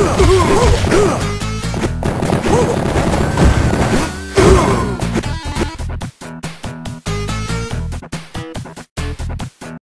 Ugh!